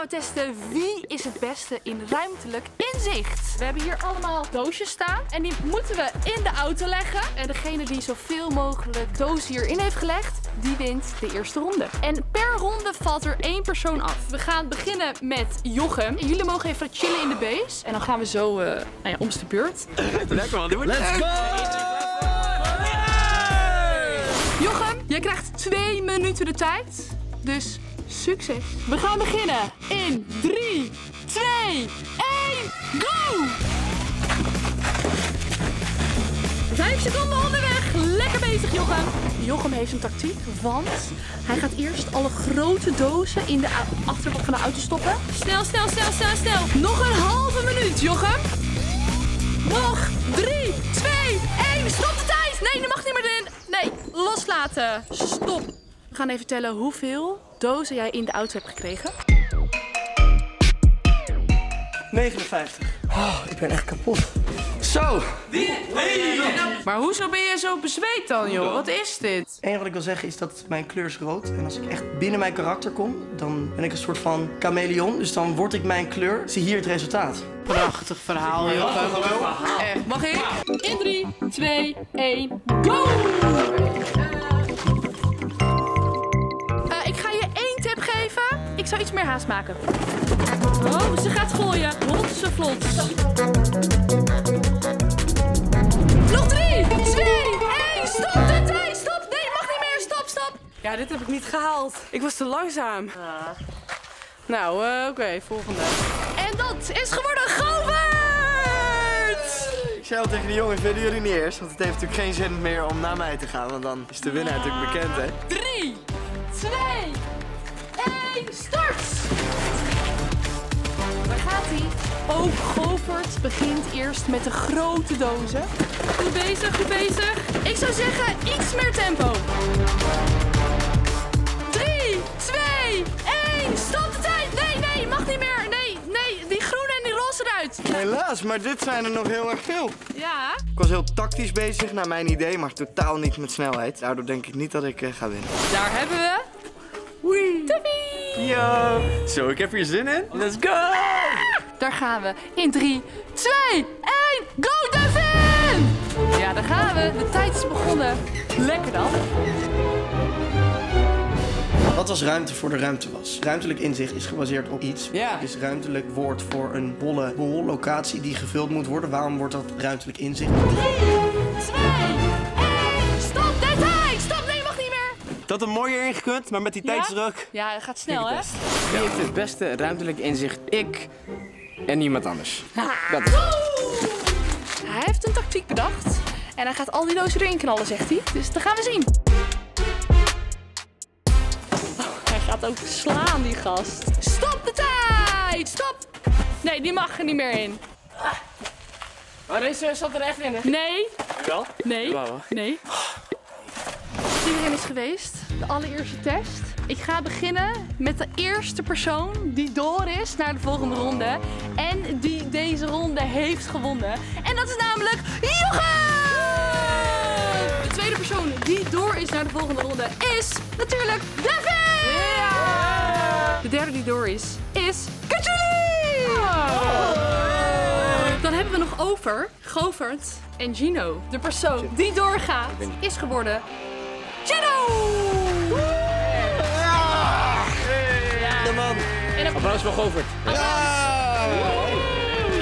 gaan we testen wie is het beste in ruimtelijk inzicht. We hebben hier allemaal doosjes staan en die moeten we in de auto leggen. En degene die zoveel mogelijk dozen hierin heeft gelegd, die wint de eerste ronde. En per ronde valt er één persoon af. We gaan beginnen met Jochem. En jullie mogen even chillen in de base. En dan gaan we zo uh, nou ja, om de beurt. Lekker man, doe het. Let's go! Jochem, jij krijgt twee minuten de tijd. Dus succes. We gaan beginnen in 3, 2, 1, go! Vijf seconden onderweg. Lekker bezig, Jochem. Jochem heeft een tactiek, want hij gaat eerst alle grote dozen in de achterbak van de auto stoppen. Snel, snel, snel, snel, snel. Nog een halve minuut, Jochem. Nog 3, 2, 1. Stop de tijd. Nee, dat mag niet meer in. Nee, loslaten. Stop. We gaan even tellen hoeveel dozen jij in de auto hebt gekregen. 59. Oh, ik ben echt kapot. Zo. Maar hoezo ben je zo bezweet dan, joh? Wat is dit? Het enige wat ik wil zeggen is dat mijn kleur is rood. En als ik echt binnen mijn karakter kom, dan ben ik een soort van chameleon. Dus dan word ik mijn kleur. Zie hier het resultaat. Prachtig verhaal, joh. Echt. Mag ik? In 3, 2, 1, go! Zou iets meer haast maken. Oh, ze gaat gooien. Rot ze vlot. Nog 3, 2, 1. Stop de tijd. Stop. Nee, je mag niet meer. Stop, stop. Ja, dit heb ik niet gehaald. Ik was te langzaam. Nou, uh, oké, okay, volgende. En dat is geworden Govert! Ik zei al tegen de jongens, willen jullie niet eerst? Want het heeft natuurlijk geen zin meer om naar mij te gaan, want dan is de winnaar natuurlijk bekend, hè? 3, 2, gaat hij? Ook Govert begint eerst met de grote dozen. Goed bezig, goed bezig. Ik zou zeggen, iets meer tempo. 3, 2, 1, stop de tijd! Nee, nee, mag niet meer. Nee, nee, die groene en die roze eruit. Helaas, maar dit zijn er nog heel erg veel. Ja. Ik was heel tactisch bezig naar mijn idee, maar totaal niet met snelheid. Daardoor denk ik niet dat ik uh, ga winnen. Daar hebben we... Wee. Tippie! Yo! Zo, ik heb hier zin in. Let's go! Daar gaan we. In 3, 2, 1, go Devin! Ja, daar gaan we. De tijd is begonnen. Lekker dan. Wat als ruimte voor de ruimte was? Ruimtelijk inzicht is gebaseerd op iets. Ja. Het is ruimtelijk woord voor een bolle bol, locatie die gevuld moet worden. Waarom wordt dat ruimtelijk inzicht? 3, 2, 1, stop de tijd! Stop, nee, mag niet meer. Dat een mooier ingekund, maar met die Ja? tijdsdruk. Ja, dat gaat snel, hè? Wie heeft het beste ruimtelijk inzicht? Ik en niemand anders. Dat is Hij heeft een tactiek bedacht. En hij gaat al die dozen erin knallen, zegt hij. Dus dat gaan we zien. Oh, hij gaat ook slaan, die gast. Stop de tijd! Stop! Nee, die mag er niet meer in. Maar deze zat er echt in, hè? Nee, wel. nee, nee. Iedereen is geweest. De allereerste test. Ik ga beginnen met de eerste persoon die door is naar de volgende ronde. En die deze ronde heeft gewonnen. En dat is namelijk Jochem! De tweede persoon die door is naar de volgende ronde is natuurlijk Devin! De derde die door is, is Kajuli! Dan hebben we nog over Govert en Gino. De persoon die doorgaat is geworden Gino! Applaus voor Govert.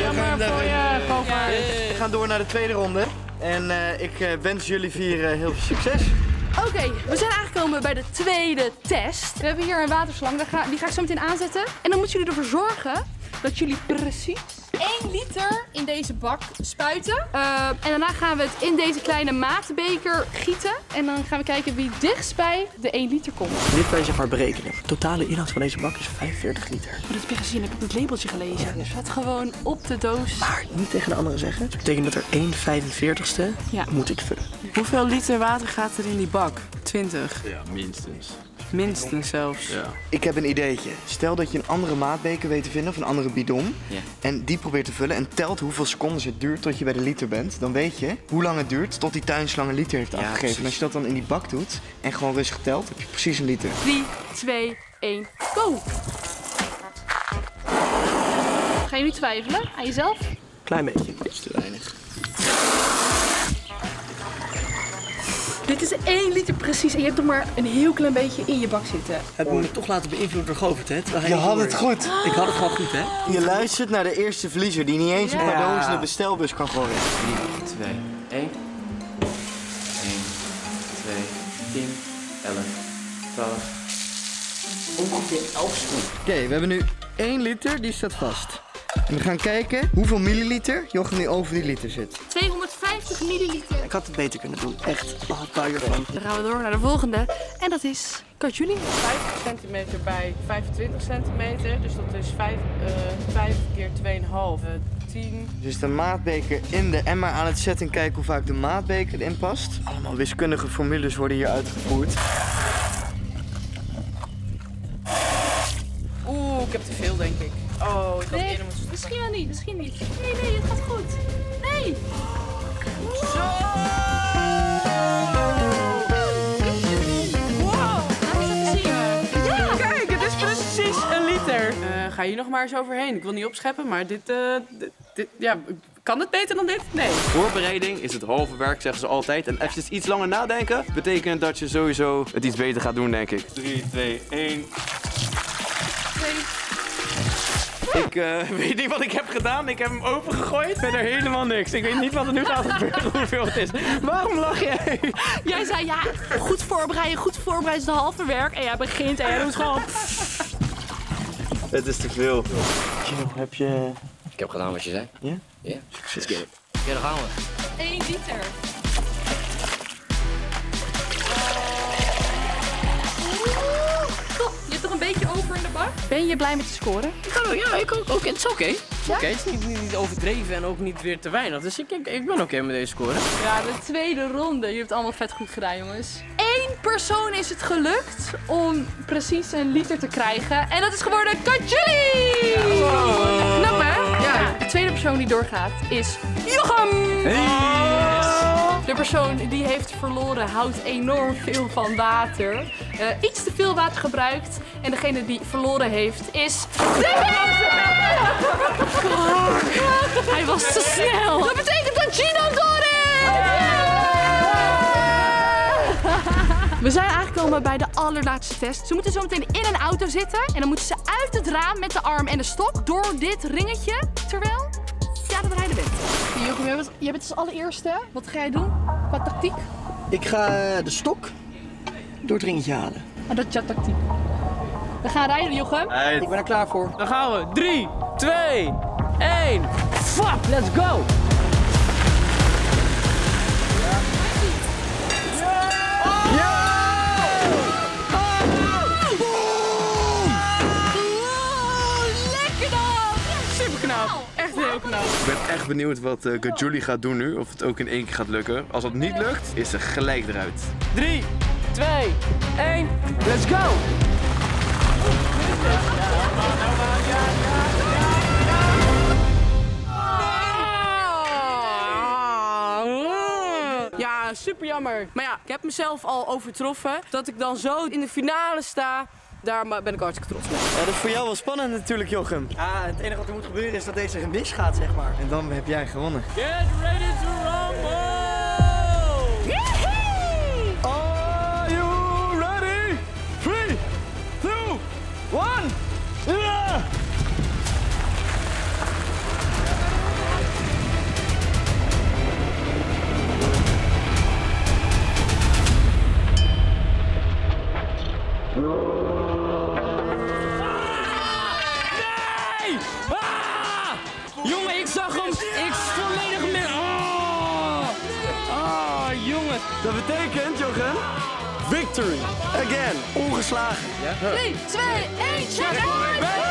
Jammer voor je, Govert. We gaan door naar de tweede ronde. En eh, ik eh, wens jullie vier eh, heel veel succes. Oké, we zijn aangekomen bij de tweede test. We hebben hier een waterslang, Daar ga- die ga ik zo meteen aanzetten. En dan moeten jullie ervoor zorgen dat jullie precies 1 liter in deze bak spuiten. Eh, en daarna gaan we het in deze kleine maatbeker gieten. En dan gaan we kijken wie dichtstbij de 1 liter komt. Dit kan je zeg maar berekenen. De totale inhoud van deze bak is 45 liter. Maar dat heb je gezien, heb ik het labeltje gelezen. Het staat gewoon op de doos. Maar niet tegen de anderen zeggen. Dat betekent dat er 1 45ste Ja. moet ik vullen. Hoeveel liter water gaat er in die bak? 20. Ja, minstens. Minstens zelfs. Ja. Ik heb een ideetje. Stel dat je een andere maatbeker weet te vinden of een andere bidon. Ja. En die probeert te vullen en telt hoeveel seconden het duurt tot je bij de liter bent. Dan weet je hoe lang het duurt tot die tuinslang een liter heeft afgegeven. precies. En als je dat dan in die bak doet en gewoon rustig telt, heb je precies een liter. 3, 2, 1, go! je nu twijfelen aan jezelf? Klein beetje. Dit is 1 liter precies en je hebt nog maar een heel klein beetje in je bak zitten. Heb me toch laten beïnvloeden door Govert, hè? terwijl Je had door het goed. Ik had het gewoon goed, hè? Je luistert naar de eerste verliezer die niet eens een cadeautje in de bestelbus kan gooien. 3, 2, 1. 1, 2, 10, 11, 12. Ongeveer 11 seconden. Oké, we hebben nu 1 liter, die staat vast. En we gaan kijken hoeveel milliliter Jochem nu over die liter zit. 250 milliliter. Ik had het beter kunnen doen. Echt. Oh, ik hou hiervan. Dan gaan we door naar de volgende. En dat is Katjuli. 50 centimeter bij 25 centimeter. Dus dat is 5, eh 5 keer 2,5. eh 10. Dus de maatbeker in de emmer aan het zetten en kijken hoe vaak de maatbeker erin past. Allemaal wiskundige formules worden hier uitgevoerd. Oeh, ik heb te veel denk ik. Oh, ik had Nee, eerder moeten misschien wel niet, misschien niet. Nee, nee, het gaat goed. Nee. Wow! Laat eens even zien. Ja. Kijk, het is precies een liter. Eh, ga hier nog maar eens overheen. Ik wil niet opscheppen, maar dit, eh, dit, dit- ja, kan het beter dan dit? Nee. Voorbereiding is het halve werk, zeggen ze altijd. En eventjes iets langer nadenken betekent dat je sowieso het iets beter gaat doen, denk ik. 3, 2, 1. Ik eh, weet niet wat ik heb gedaan. Ik heb hem opengegooid. Verder helemaal niks. Ik weet niet wat er nu gaat gebeuren, hoeveel het is. Waarom lach jij? Jij zei ja, goed voorbereiden, goed voorbereiden is het halve werk. En jij begint en jij doet gewoon... Het is te veel. Heb je... Ik heb gedaan wat je zei. Ja? Ja? Let's get it. Ja, daar gaan we. 1 liter. Ben je blij met je score? Ik kan ook, ja, ik ook. Oké, het is oké. Oké, het is niet, niet, niet overdreven en ook niet weer te weinig. Dus ik, ik, ik ben oké met deze score. Ja, de tweede ronde. Je hebt allemaal vet goed gedaan, jongens. Eén persoon is het gelukt om precies een liter te krijgen. En dat is geworden Katjuli! Knap, hè? Ja. De tweede persoon die doorgaat is Jochem! De persoon die heeft verloren houdt enorm veel van water. Eh, iets te veel water gebruikt. En degene die verloren heeft is... Hij was te snel. Dat betekent dat Gino door is! We zijn aangekomen bij de allerlaatste test. Ze moeten zo meteen in een auto zitten. En dan moeten ze uit het raam met de arm en de stok door dit ringetje. Terwijl Jochem, jij bent, jij bent als allereerste. Wat ga jij doen qua tactiek? Ik ga eh, de stok door het ringetje halen. Oh, dat is jouw tactiek. We gaan rijden, Jochem. Ik ben er klaar voor. Dan gaan we. 3, 2, 1. Fuck, let's go! Ik ben echt benieuwd wat uh, Julie gaat doen nu. Of het ook in één keer gaat lukken. Als het niet lukt, is ze gelijk eruit. 3, 2, 1. Let's go! Ja, super jammer. Maar ja, ik heb mezelf al overtroffen. Dat ik dan zo in de finale sta, daar ben ik hartstikke trots mee. Ja, dat is voor jou wel spannend natuurlijk, Jochem. Ja, het enige wat er moet gebeuren is dat deze mis gaat, zeg maar. En dan heb jij gewonnen. Get ready to rumble! Are you ready? 3, 2, 1. Jongen, ik zag hem. Ik volledig met. Oh! Oh, jongen. Dat betekent, Jochem, victory. Again, ongeslagen. 3, 2, 1, check!